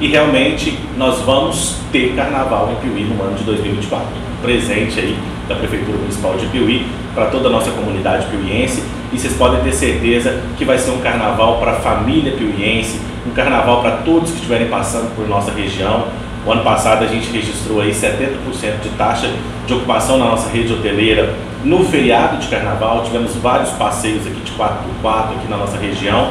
e realmente nós vamos ter carnaval em Piuí no ano de 2024. Presente aí da Prefeitura Municipal de Piuí para toda a nossa comunidade piuiense e vocês podem ter certeza que vai ser um carnaval para a família piuiense, um carnaval para todos que estiverem passando por nossa região. O ano passado a gente registrou aí 70% de taxa de ocupação na nossa rede hoteleira no feriado de carnaval. Tivemos vários passeios aqui de 4x4 aqui na nossa região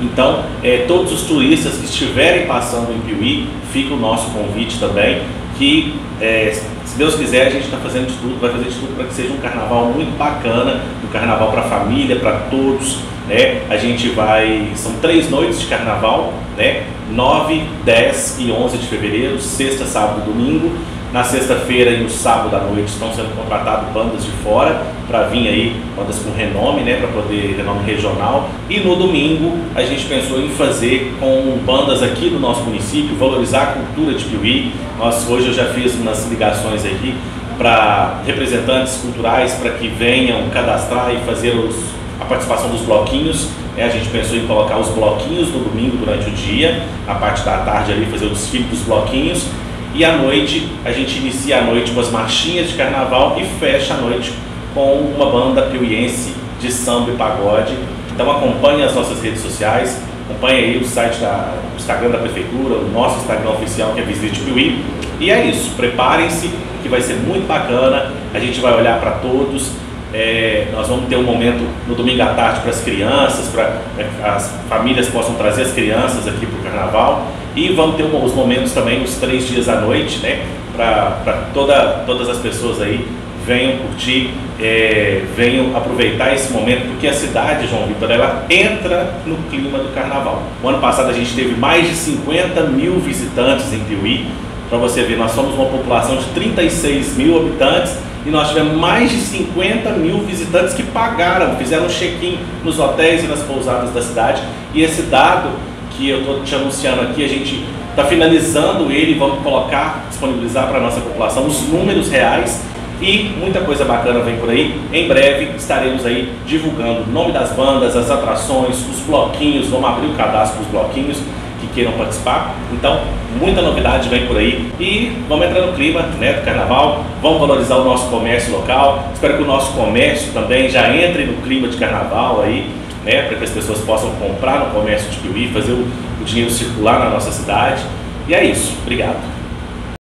então, é, todos os turistas que estiverem passando em Piuí, fica o nosso convite também, que é, se Deus quiser a gente está fazendo de tudo, vai fazer de tudo para que seja um carnaval muito bacana, um carnaval para a família, para todos. Né? A gente vai, são três noites de carnaval, né? 9, 10 e 11 de fevereiro, sexta, sábado e domingo. Na sexta-feira e no sábado à noite estão sendo contratadas bandas de fora para vir aí, bandas com renome, né, para poder renome regional. E no domingo a gente pensou em fazer com bandas aqui do nosso município, valorizar a cultura de Piuí. Nós hoje eu já fiz umas ligações aqui para representantes culturais para que venham cadastrar e fazer os, a participação dos bloquinhos. É, a gente pensou em colocar os bloquinhos no domingo durante o dia, a parte da tarde ali fazer o desfile dos bloquinhos e à noite, a gente inicia a noite com as marchinhas de carnaval e fecha a noite com uma banda piuiense de samba e pagode. Então acompanhe as nossas redes sociais, acompanhe aí o site da o Instagram da Prefeitura, o nosso Instagram oficial que é Visite Piuí. E é isso, preparem-se que vai ser muito bacana, a gente vai olhar para todos. É, nós vamos ter um momento no domingo à tarde para as crianças, para as famílias possam trazer as crianças aqui para o carnaval. E vamos ter os momentos também, os três dias à noite, né? Para toda, todas as pessoas aí venham curtir, é, venham aproveitar esse momento, porque a cidade, João Vitor, ela entra no clima do carnaval. O ano passado a gente teve mais de 50 mil visitantes em Piuí. Para você ver, nós somos uma população de 36 mil habitantes e nós tivemos mais de 50 mil visitantes que pagaram, fizeram check-in nos hotéis e nas pousadas da cidade. E esse dado que eu estou te anunciando aqui, a gente está finalizando ele, vamos colocar, disponibilizar para a nossa população os números reais e muita coisa bacana vem por aí. Em breve estaremos aí divulgando o nome das bandas, as atrações, os bloquinhos, vamos abrir o cadastro dos bloquinhos que queiram participar. Então, muita novidade vem por aí e vamos entrar no clima né, do carnaval, vamos valorizar o nosso comércio local. Espero que o nosso comércio também já entre no clima de carnaval aí né, para que as pessoas possam comprar no comércio de Piuí, fazer o, o dinheiro circular na nossa cidade. E é isso. Obrigado.